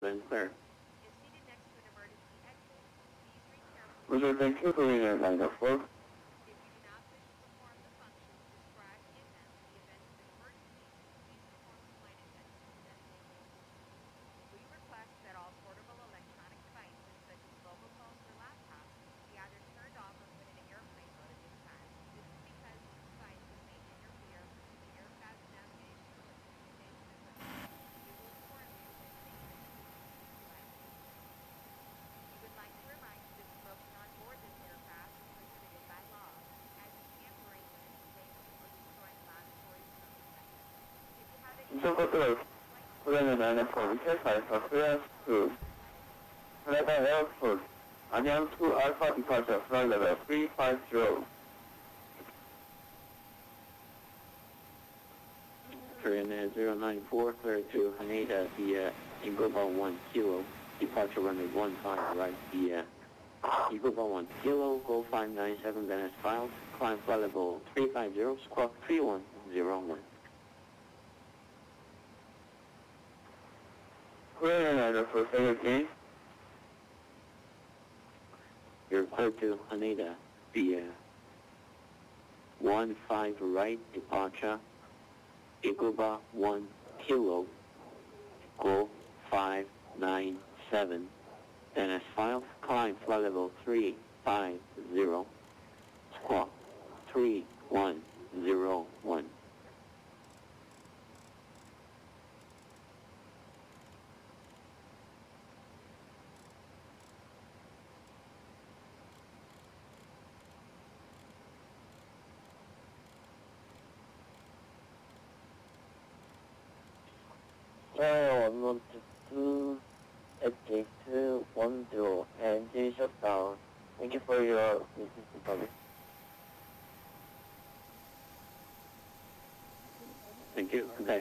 been cleared. Richard Vancouver, United 94. ということは、これの7個、2,300 to Airport, 2 Alpha Departure 350. Korean Haneda via departure runway right via go 597 Venice Files, climb flight level 350, squawk 3101. Four. Say again. You're clear to Haneda via uh, 15 right departure, Igoba 1 Kilo, go 597 Venice files, climb flight level 350, squawk 3101. Thank you. Okay.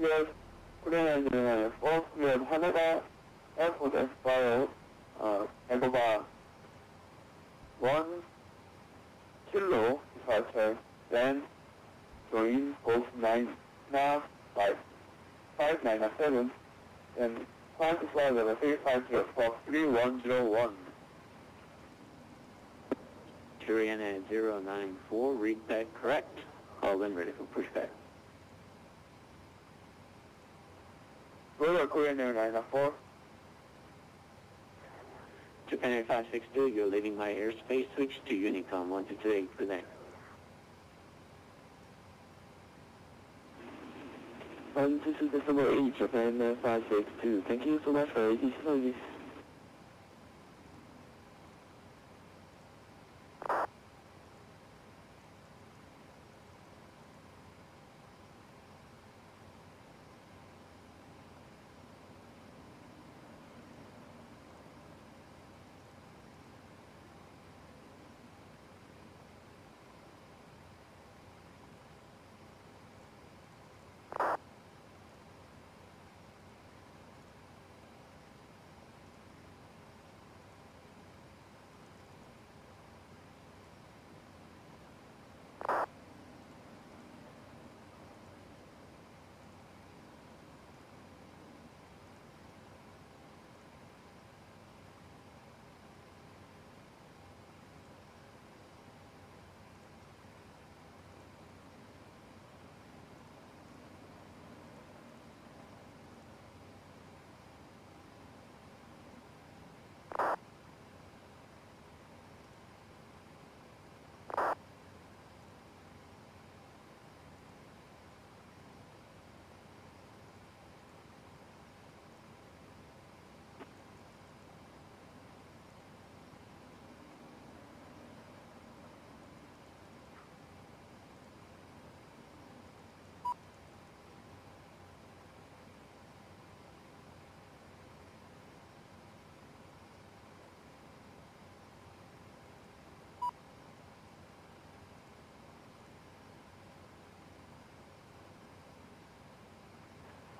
yes, Korean engineers work with Haneda Airport Express uh, about one kilo departure then join both 995 and 57350 for 3101. Air 094, read that correct. Call in ready for pushback. Royal Korean Air line number four. Japan 562, you're leaving my airspace. Switch to Unicom 128 for that. Um, this is December 8, Japan 562. Thank you so much for ATC service.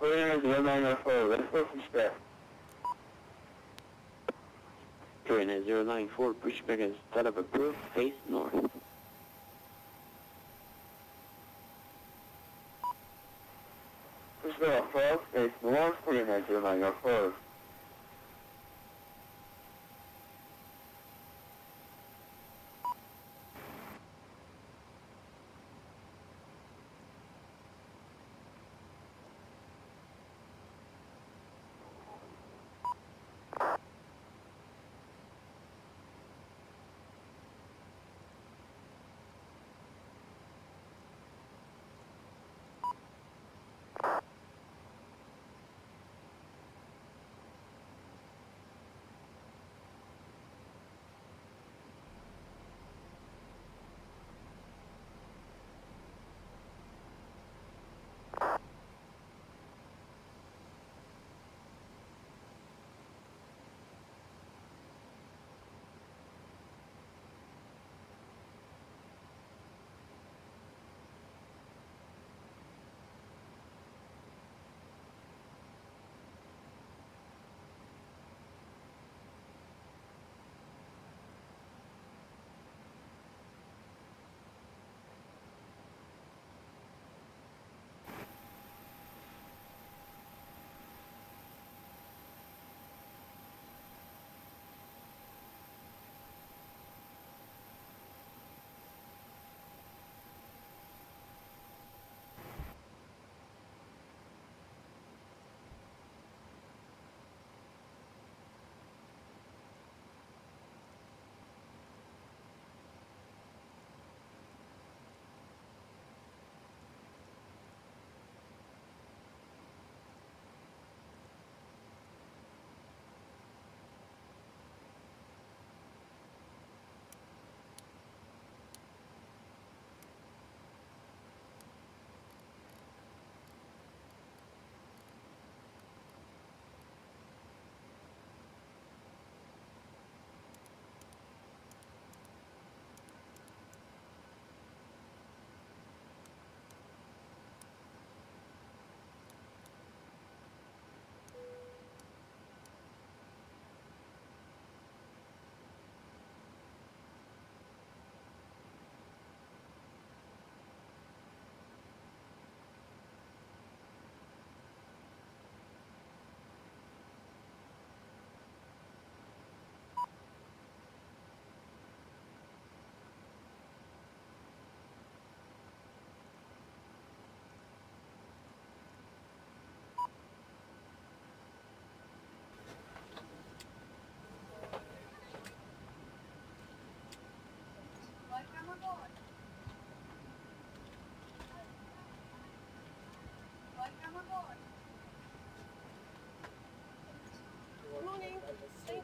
Korean Air 094, let's go from. Korean 094, pushback up approved, face north.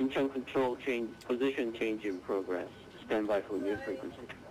Incheon control change, position change in progress. Stand by for new frequency.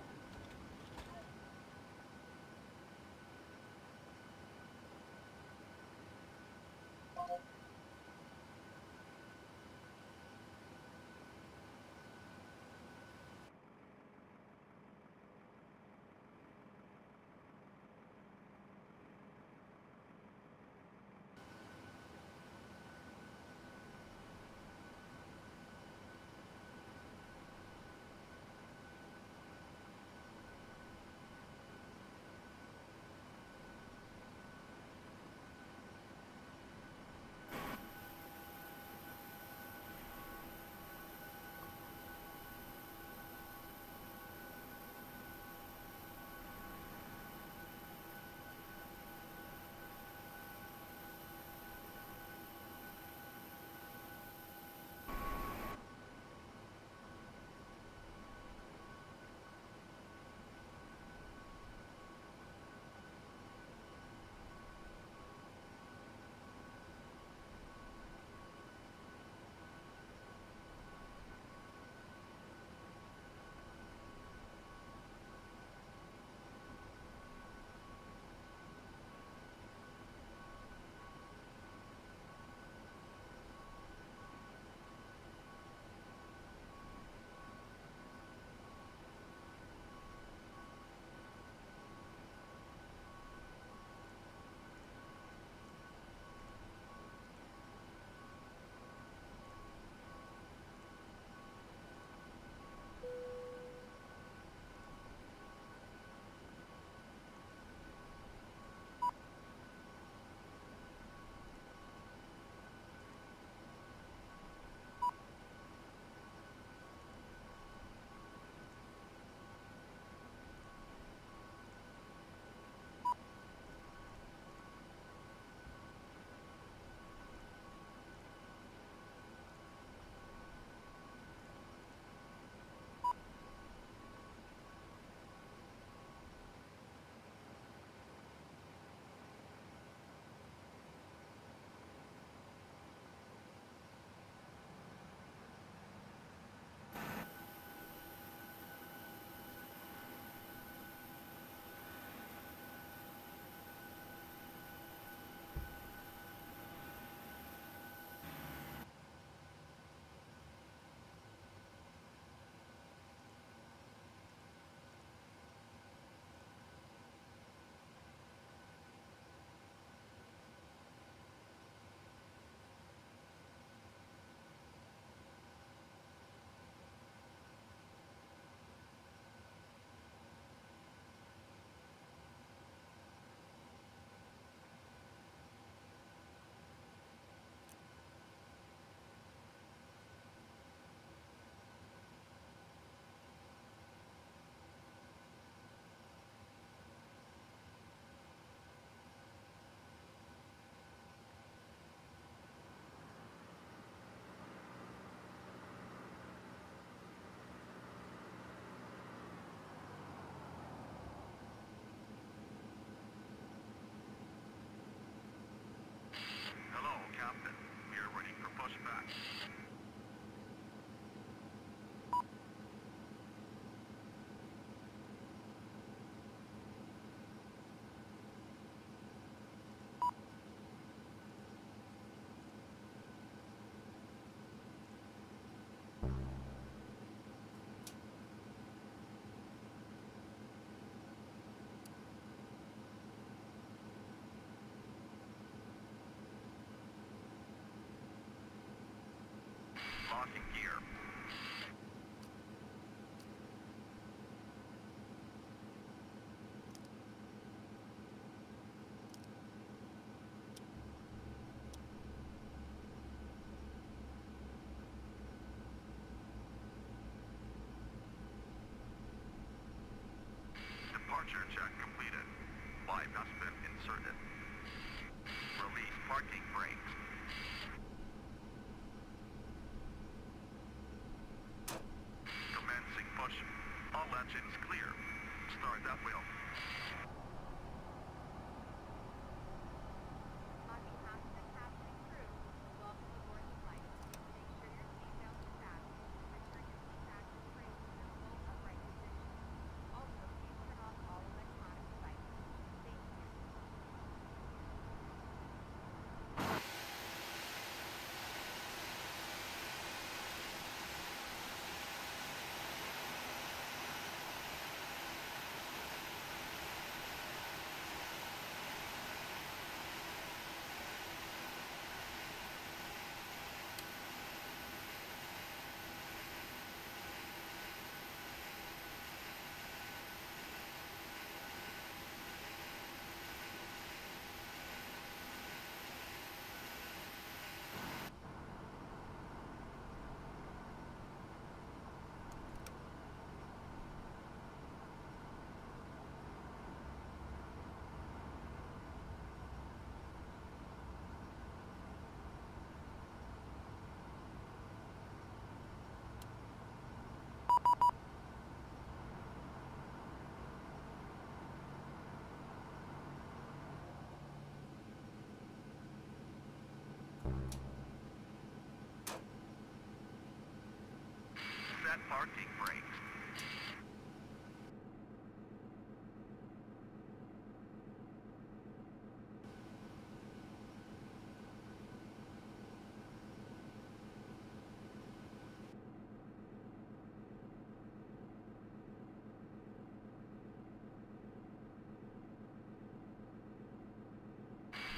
Set parking brakes.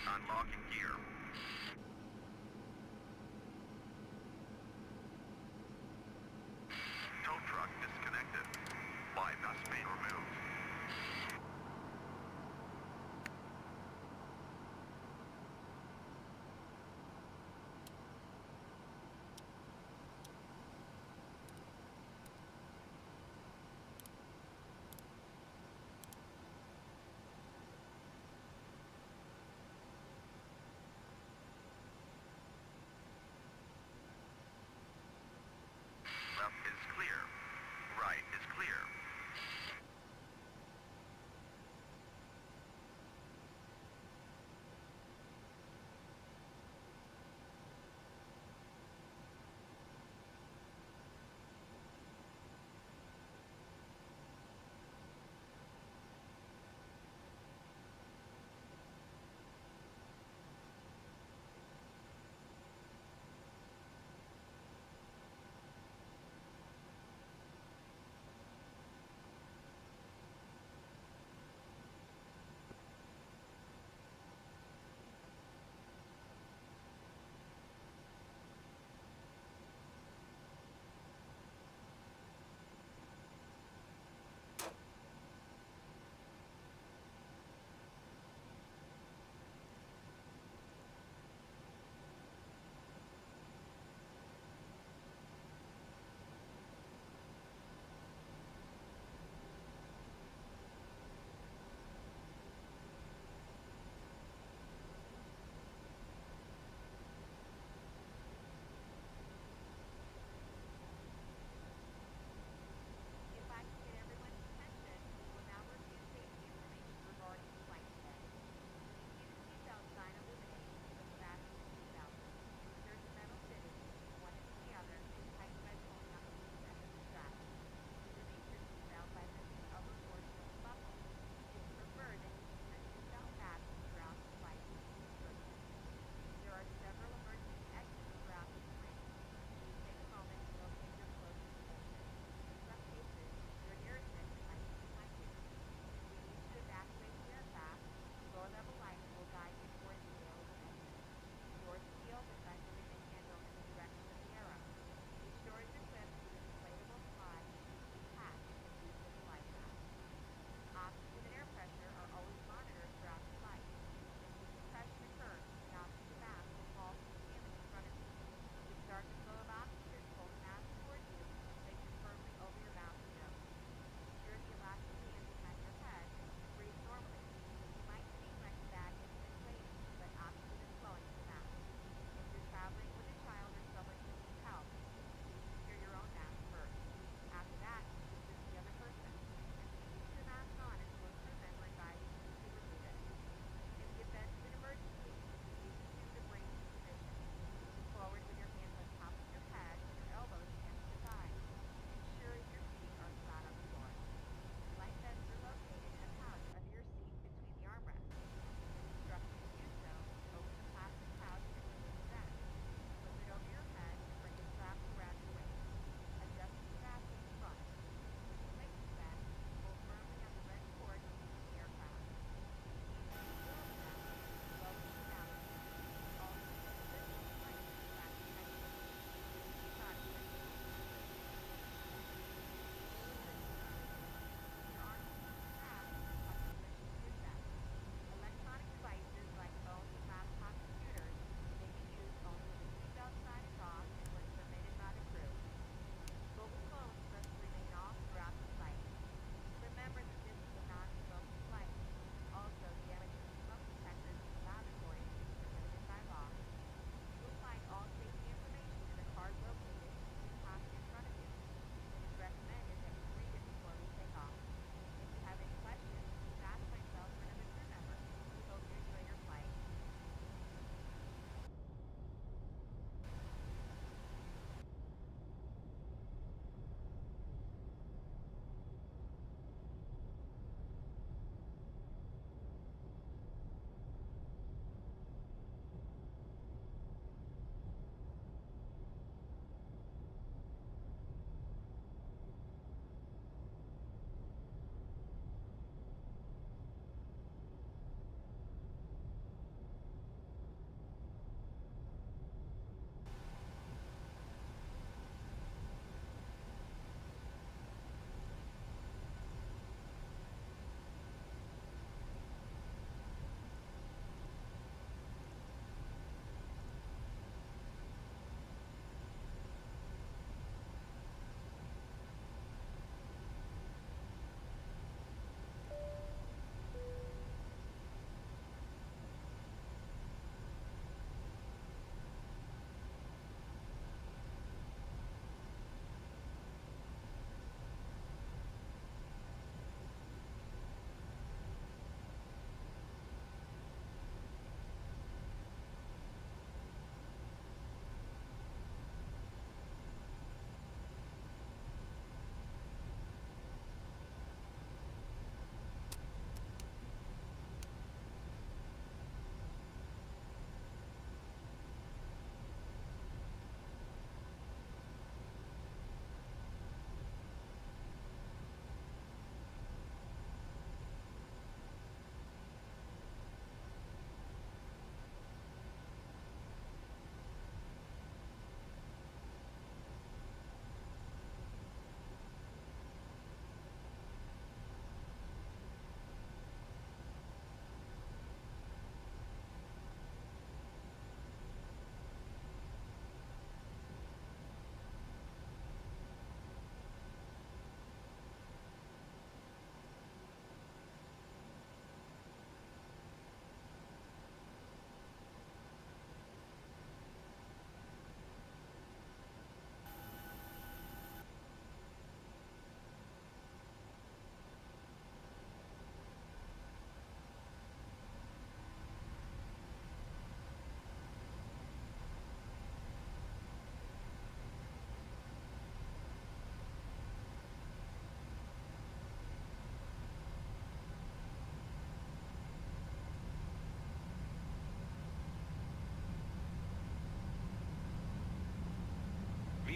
Unlocking gear.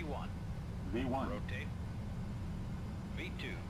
V1. V1. Rotate. V2.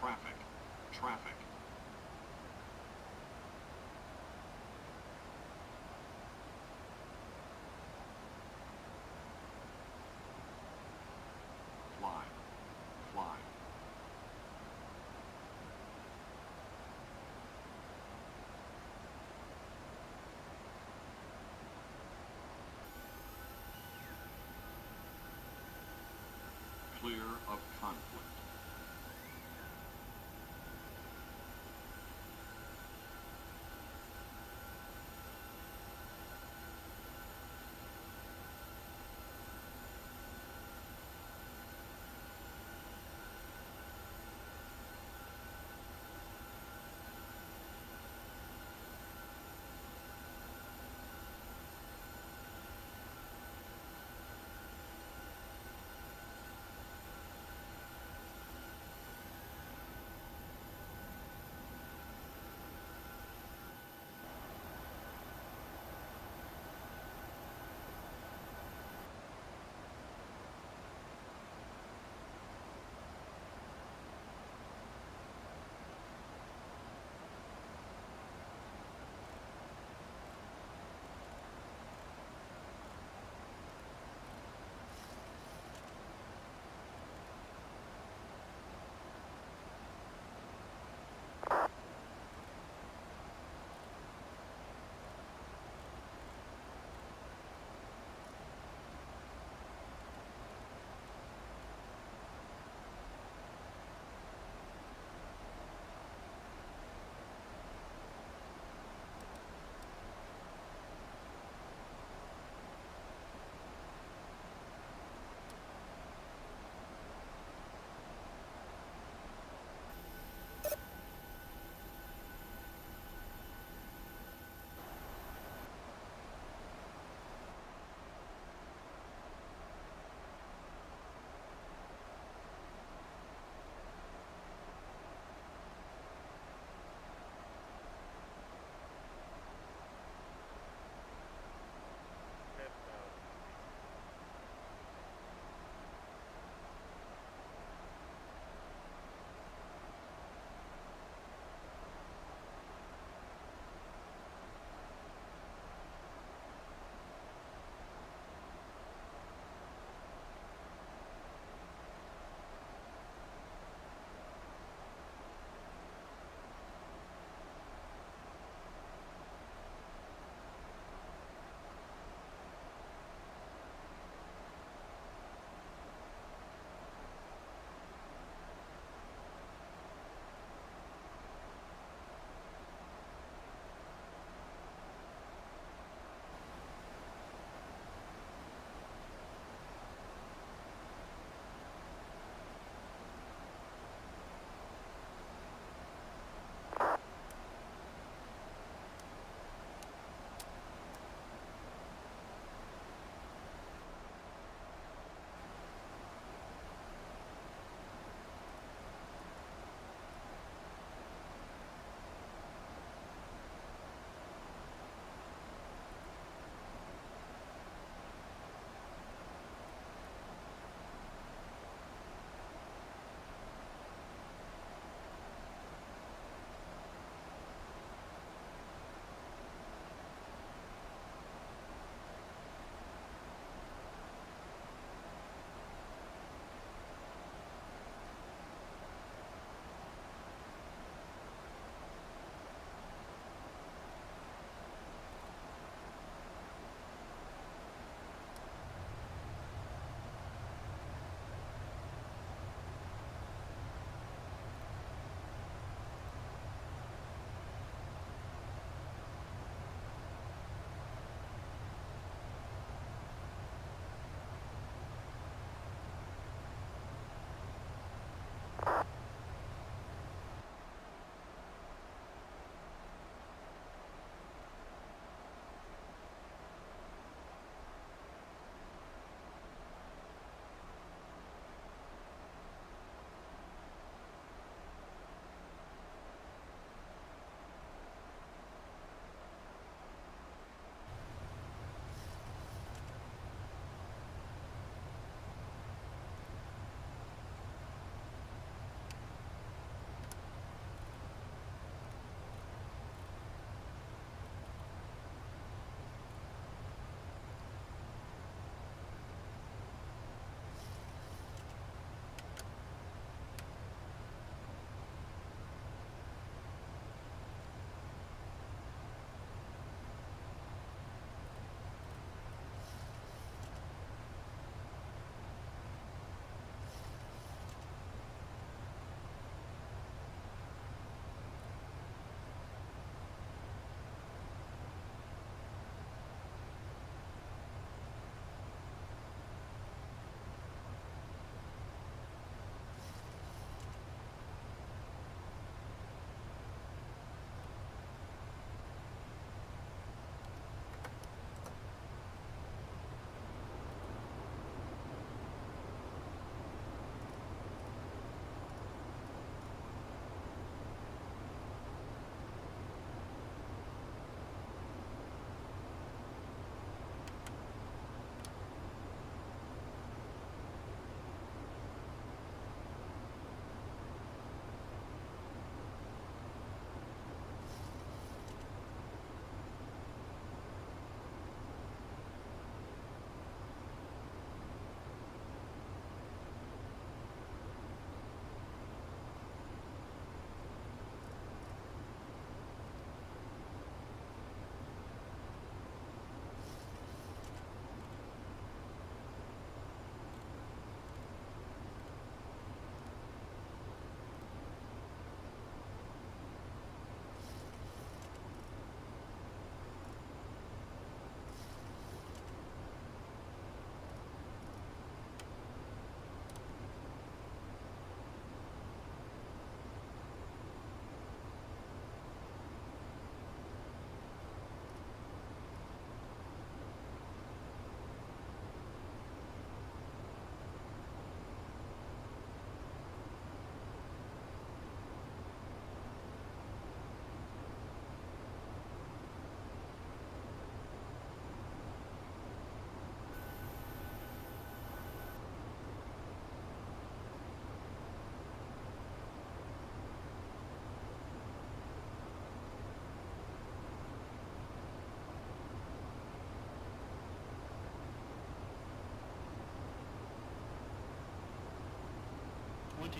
Traffic, traffic. Fly, fly. Clear of conflict.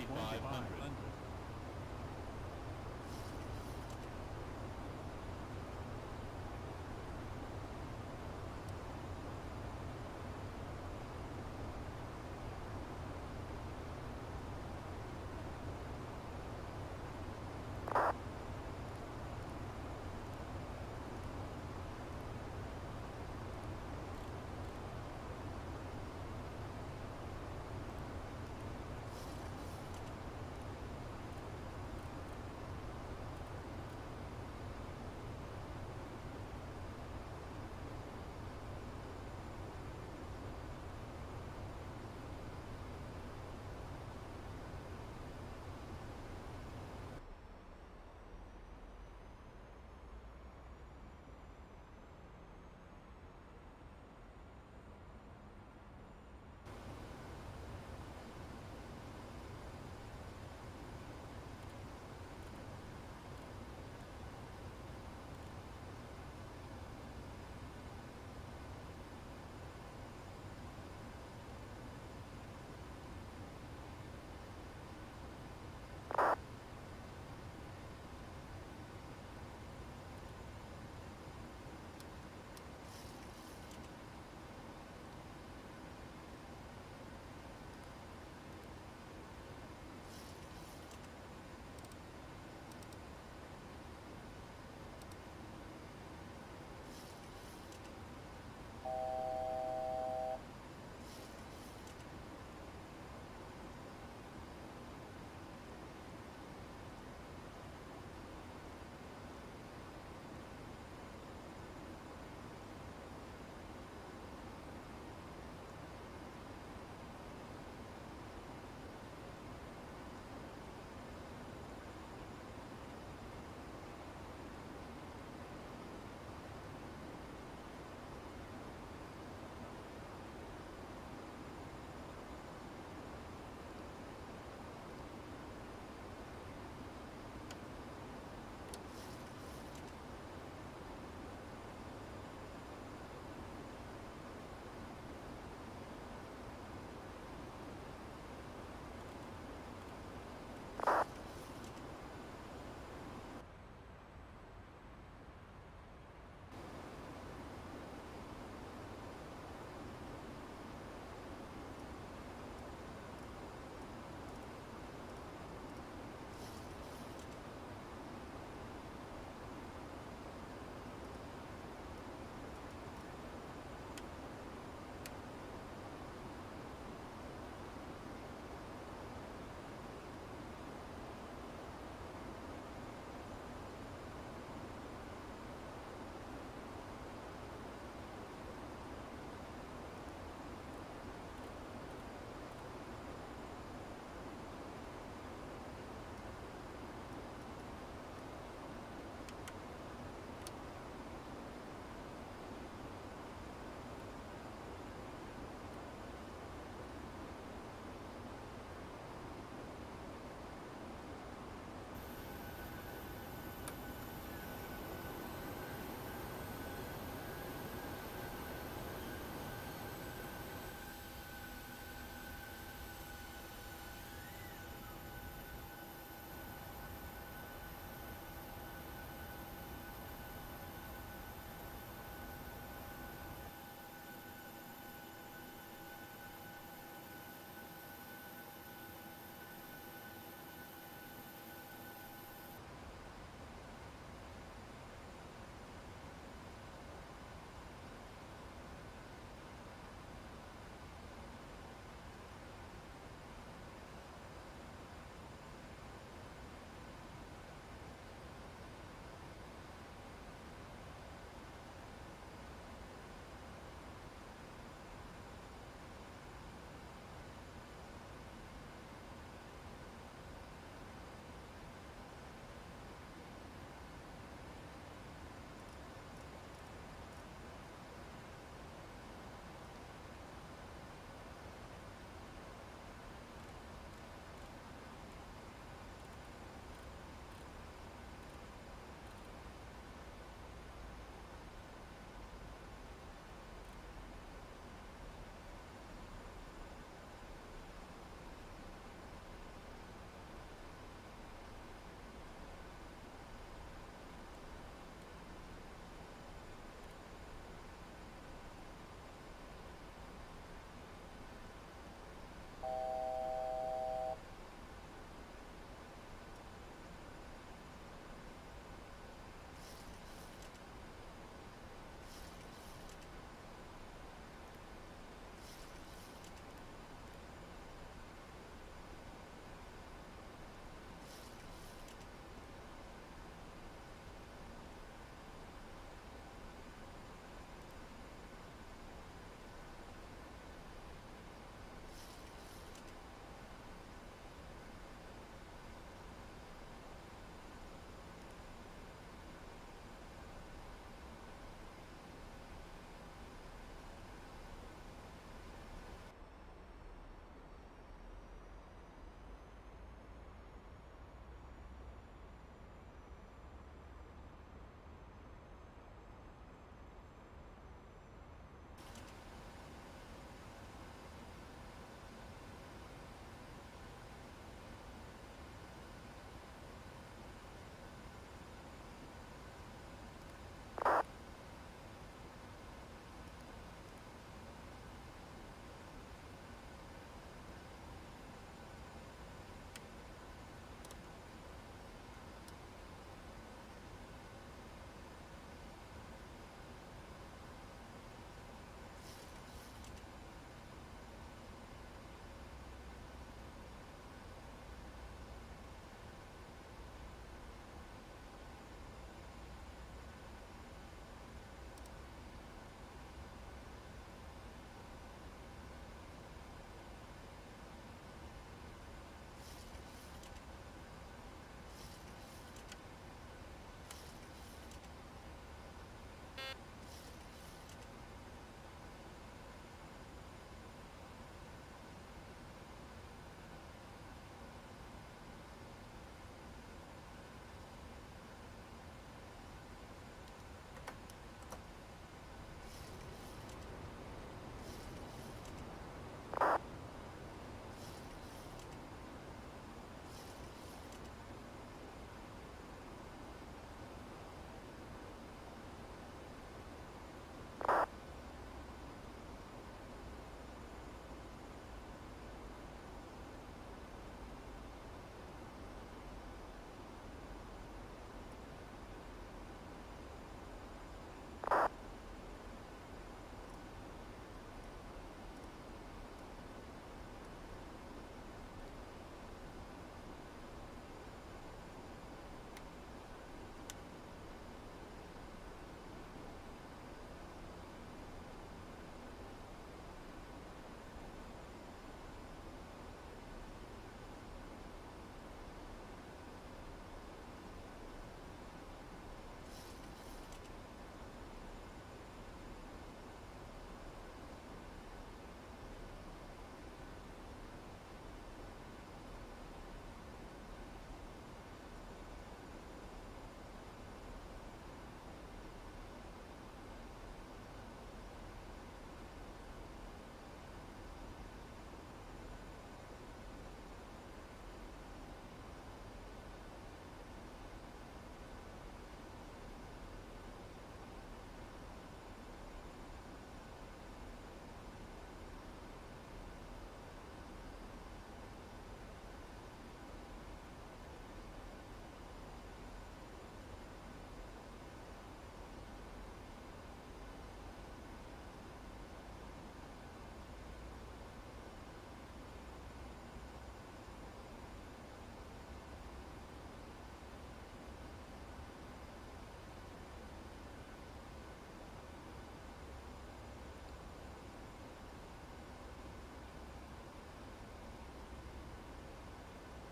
55.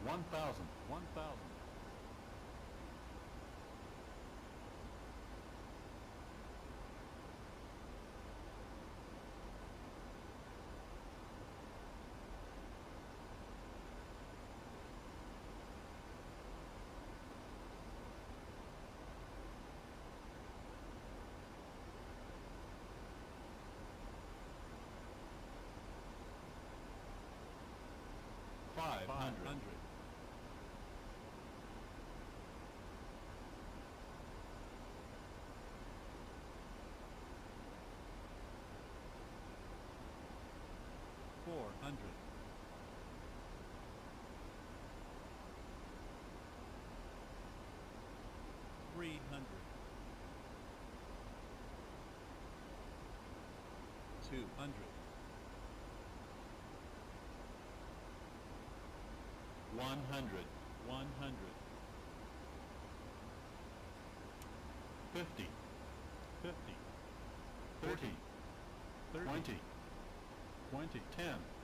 1,000. 1,000. 200. 100 100 50 50 30 20 20 10